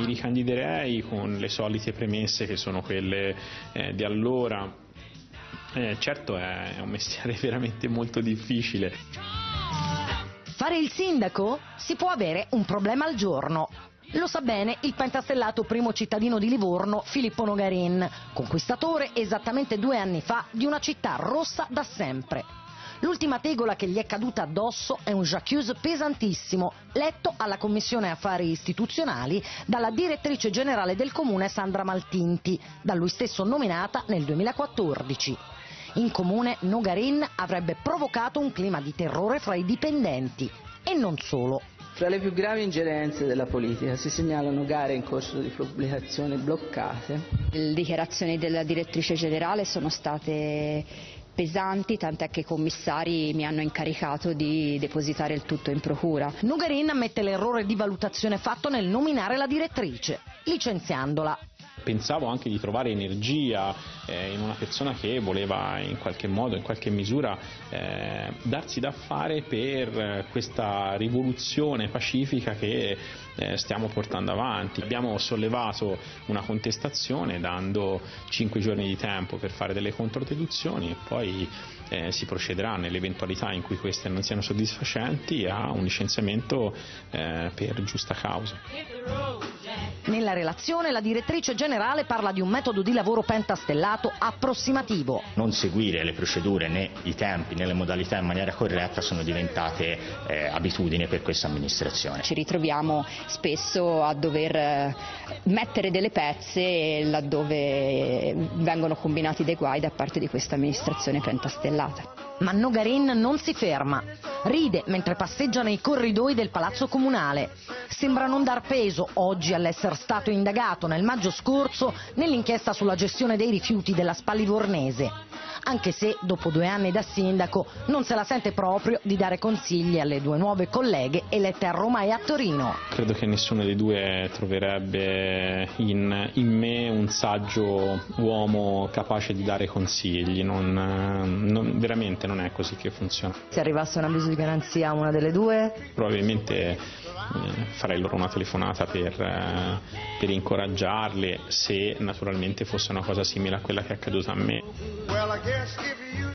mi ricandiderei con le solite premesse che sono quelle eh, di allora. Eh, certo è un mestiere veramente molto difficile. Fare il sindaco? Si può avere un problema al giorno. Lo sa bene il pentastellato primo cittadino di Livorno, Filippo Nogarin, conquistatore esattamente due anni fa di una città rossa da sempre. L'ultima tegola che gli è caduta addosso è un Jacques pesantissimo, letto alla Commissione Affari Istituzionali dalla direttrice generale del comune Sandra Maltinti, da lui stesso nominata nel 2014. In comune Nogarin avrebbe provocato un clima di terrore fra i dipendenti e non solo. Tra le più gravi ingerenze della politica si segnalano gare in corso di pubblicazione bloccate. Le dichiarazioni della direttrice generale sono state pesanti, tant'è che i commissari mi hanno incaricato di depositare il tutto in procura. Nogarin ammette l'errore di valutazione fatto nel nominare la direttrice, licenziandola pensavo anche di trovare energia eh, in una persona che voleva in qualche modo, in qualche misura eh, darsi da fare per questa rivoluzione pacifica che eh, stiamo portando avanti. Abbiamo sollevato una contestazione dando 5 giorni di tempo per fare delle controdeduzioni e poi eh, si procederà nell'eventualità in cui queste non siano soddisfacenti a un licenziamento eh, per giusta causa. Nella relazione la direttrice generale parla di un metodo di lavoro pentastellato approssimativo. Non seguire le procedure né i tempi né le modalità in maniera corretta sono diventate eh, abitudini per questa amministrazione. Ci ritroviamo spesso a dover eh, mettere delle pezze laddove vengono combinati dei guai da parte di questa amministrazione pentastellata. Ma Nogarin non si ferma. Ride mentre passeggia nei corridoi del palazzo comunale. Sembra non dar peso oggi all'essere stato indagato nel maggio scorso nell'inchiesta sulla gestione dei rifiuti della Spallivornese anche se dopo due anni da sindaco non se la sente proprio di dare consigli alle due nuove colleghe elette a Roma e a Torino. Credo che nessuno dei due troverebbe in, in me un saggio uomo capace di dare consigli, non, non, veramente non è così che funziona. Se arrivasse un avviso di garanzia una delle due? Probabilmente eh, farei loro una telefonata per, eh, per incoraggiarle se naturalmente fosse una cosa simile a quella che è accaduta a me.